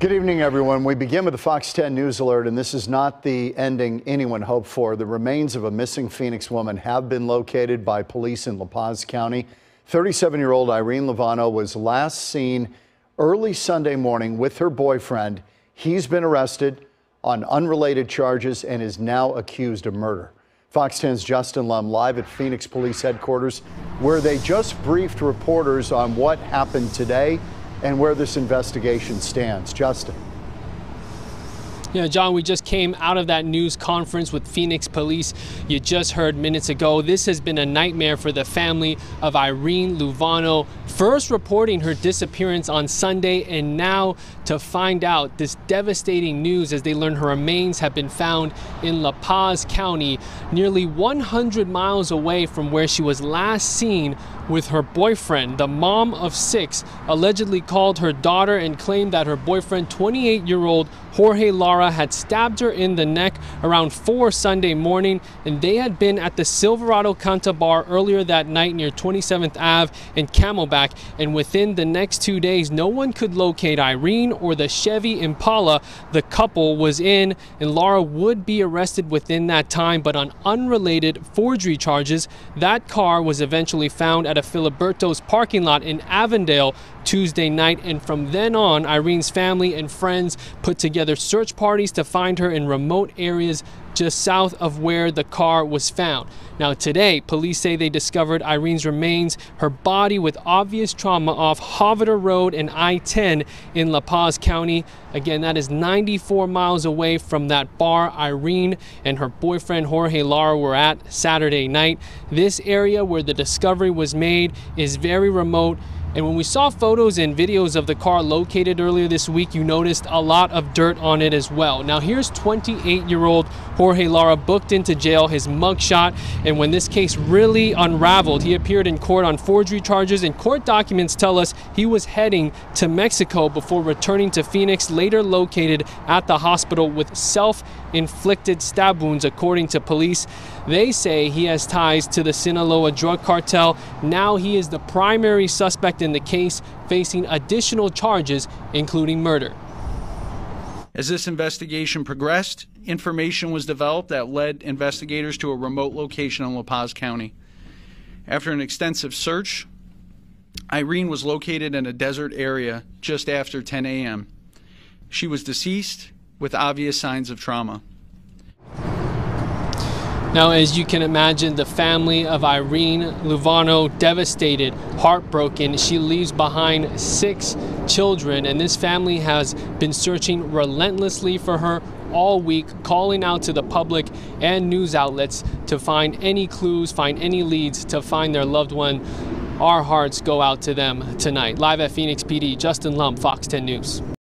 Good evening, everyone. We begin with the Fox 10 News Alert, and this is not the ending anyone hoped for. The remains of a missing Phoenix woman have been located by police in La Paz County. 37 year old Irene Luevano was last seen early Sunday morning with her boyfriend. He's been arrested on unrelated charges and is now accused of murder. Fox 10's Justin Lum live at Phoenix Police Headquarters, where they just briefed reporters on what happened today and where this investigation stands. Justin. Yeah, John, we just came out of that news conference with Phoenix Police. You just heard minutes ago. This has been a nightmare for the family of Irene Luevano, First reporting her disappearance on Sunday, and now to find out this devastating news as they learn her remains have been found in La Paz County, nearly 100 miles away from where she was last seen with her boyfriend. The mom of six allegedly called her daughter and claimed that her boyfriend, 28 year old Jorge Lara, had stabbed her in the neck around 4 Sunday morning, and they had been at the Silverado Canta bar earlier that night near 27th Ave and Camelback. And within the next two days, no one could locate Irene or the Chevy Impala the couple was in, and Lara would be arrested within that time, but on unrelated forgery charges. That car was eventually found at a Filiberto's parking lot in Avondale Tuesday night. And from then on, Irene's family and friends put together search parties to find her in remote areas just south of where the car was found. Now, today, police say they discovered Irene's remains, her body with obvious trauma off Hovatter Road and I 10 in La Paz County. Again, that is 94 miles away from that bar Irene and her boyfriend Jorge Lara were at Saturday night. This area where the discovery was made is very remote and when we saw photos and videos of the car located earlier this week, you noticed a lot of dirt on it as well. Now here's 28-year-old Jorge Lara booked into jail, his mugshot, and when this case really unraveled, he appeared in court on forgery charges, and court documents tell us he was heading to Mexico before returning to Phoenix, later located at the hospital with self-inflicted stab wounds, according to police. They say he has ties to the Sinaloa drug cartel. Now he is the primary suspect in the case, facing additional charges, including murder. As this investigation progressed, information was developed that led investigators to a remote location in La Paz County. After an extensive search, Irene was located in a desert area just after 10 a.m. She was deceased with obvious signs of trauma. Now, as you can imagine, the family of Irene Luevano devastated, heartbroken. She leaves behind six children, and this family has been searching relentlessly for her all week, calling out to the public and news outlets to find any clues, find any leads to find their loved one. Our hearts go out to them tonight. Live at Phoenix PD, Justin Lum, Fox 10 News.